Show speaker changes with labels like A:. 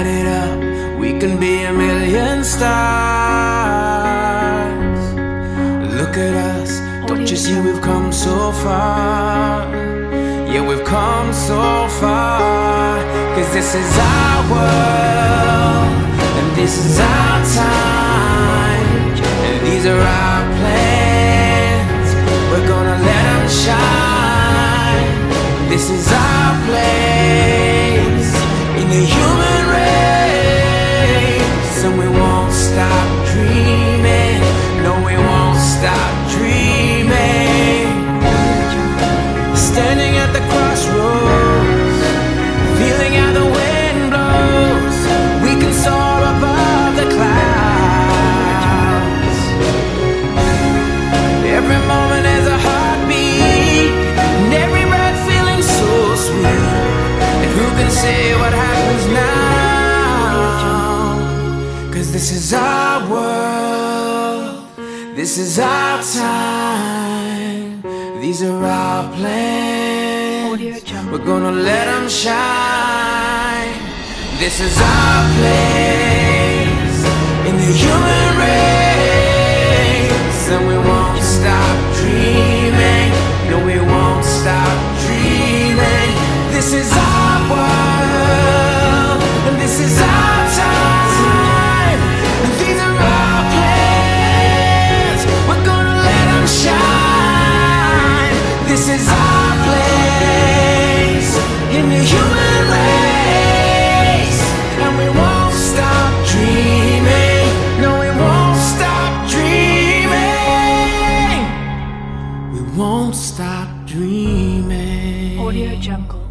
A: light it up. We can be a million stars. Look at us, don't you see we've come so far? Yeah, we've come so far. Cause this is our world, and this is our time, and these are our plans. We're gonna let them shine. This is our place in the human And who can say what happens now? Cause this is our world, this is our time, these are our plans. We're gonna let them shine. This is our place won't stop dreaming. Audio Jungle.